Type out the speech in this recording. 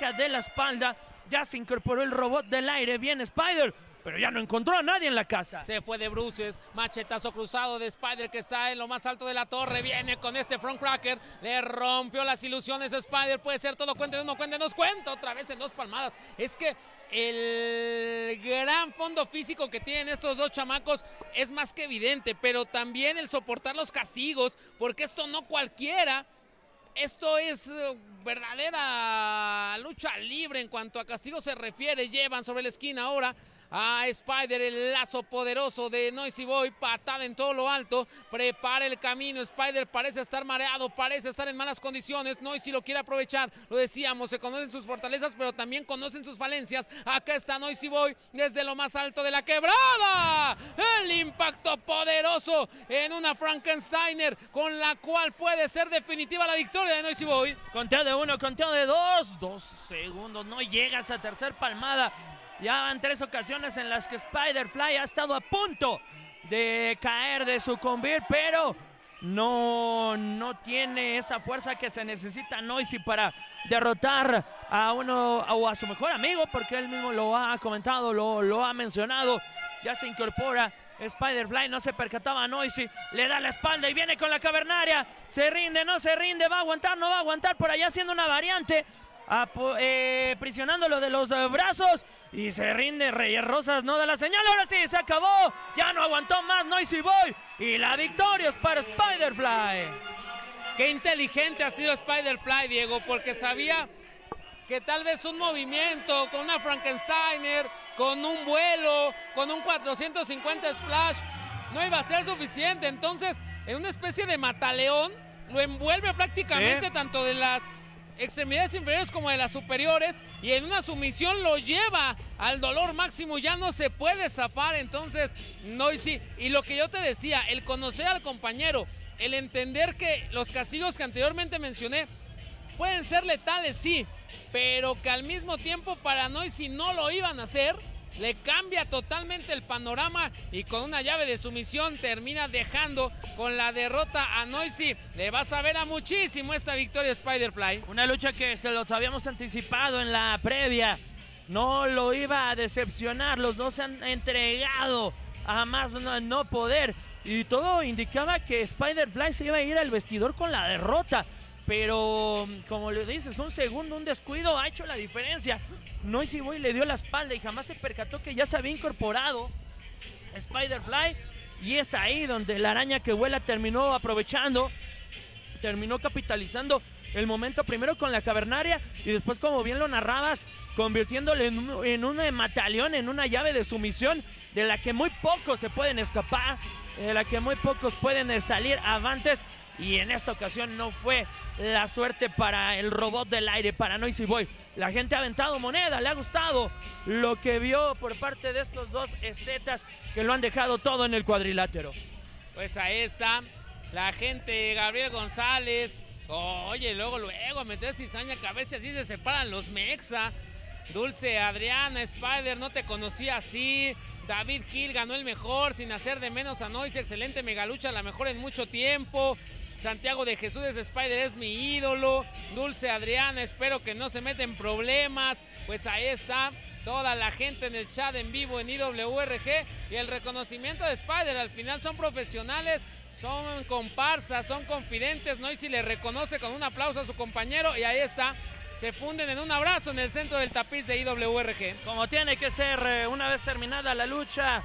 de la espalda. Ya se incorporó el robot del aire. Viene Spider pero ya no encontró a nadie en la casa. Se fue de bruces, machetazo cruzado de Spider que está en lo más alto de la torre, viene con este front cracker, le rompió las ilusiones a Spider, puede ser todo, cuéntenos, no cuéntenos, cuenta otra vez en dos palmadas. Es que el gran fondo físico que tienen estos dos chamacos es más que evidente, pero también el soportar los castigos, porque esto no cualquiera. Esto es eh, verdadera lucha libre en cuanto a castigo se refiere. Llevan sobre la esquina ahora a Spider, el lazo poderoso de Noisy Boy, patada en todo lo alto, prepara el camino, Spider parece estar mareado, parece estar en malas condiciones, Noisy lo quiere aprovechar, lo decíamos, se conocen sus fortalezas, pero también conocen sus falencias, acá está Noisy Boy desde lo más alto de la quebrada, el impacto poderoso en una Frankensteiner, con la cual puede ser definitiva la victoria de Noisy Boy. Conteo de uno, conteo de dos, dos segundos, no llega a tercer palmada, ya van tres ocasiones en las que Spider-Fly ha estado a punto de caer, de sucumbir, pero no, no tiene esa fuerza que se necesita Noisy para derrotar a uno o a su mejor amigo, porque él mismo lo ha comentado, lo, lo ha mencionado. Ya se incorpora Spider-Fly, no se percataba Noisy, le da la espalda y viene con la cavernaria. Se rinde, no se rinde, va a aguantar, no va a aguantar por allá haciendo una variante eh, prisionándolo de los eh, brazos y se rinde Reyes Rosas, no da la señal, ahora sí, se acabó, ya no aguantó más Noisy Boy y la victoria es para Spider-Fly. Qué inteligente ha sido Spider-Fly, Diego, porque sabía que tal vez un movimiento con una Frankensteiner, con un vuelo, con un 450 splash, no iba a ser suficiente. Entonces, en una especie de mataleón, lo envuelve prácticamente tanto de las extremidades inferiores como de las superiores y en una sumisión lo lleva al dolor máximo, ya no se puede zafar, entonces Noisy, y lo que yo te decía, el conocer al compañero, el entender que los castigos que anteriormente mencioné pueden ser letales, sí, pero que al mismo tiempo para Noisy no lo iban a hacer, le cambia totalmente el panorama y con una llave de sumisión termina dejando con la derrota a Noisy. Le va a saber a muchísimo esta victoria Spider-Fly. Una lucha que se los habíamos anticipado en la previa. No lo iba a decepcionar. Los dos se han entregado a más no poder. Y todo indicaba que Spider-Fly se iba a ir al vestidor con la derrota. Pero, como le dices, un segundo, un descuido ha hecho la diferencia. Noisy Boy le dio la espalda y jamás se percató que ya se había incorporado Spider-Fly. Y es ahí donde la araña que vuela terminó aprovechando, terminó capitalizando el momento primero con la cavernaria y después, como bien lo narrabas, convirtiéndole en un, en un mataleón, en una llave de sumisión de la que muy pocos se pueden escapar, de la que muy pocos pueden salir avantes y en esta ocasión no fue la suerte para el robot del aire, para Noisy Boy. La gente ha aventado moneda, le ha gustado lo que vio por parte de estos dos estetas que lo han dejado todo en el cuadrilátero. Pues a esa, la gente, Gabriel González, oye, luego, luego, a cizaña, que a ver si así se separan los Mexa. Dulce Adriana, Spider, no te conocía así. David Gil ganó el mejor sin hacer de menos a Noisy. Excelente megalucha, la mejor en mucho tiempo. Santiago de Jesús de Spider es mi ídolo. Dulce Adriana, espero que no se meten problemas. Pues ahí está toda la gente en el chat en vivo en IWRG. Y el reconocimiento de Spider, al final son profesionales, son comparsas, son confidentes. ¿no? Y si le reconoce con un aplauso a su compañero. Y ahí está se funden en un abrazo en el centro del tapiz de IWRG. Como tiene que ser, eh, una vez terminada la lucha.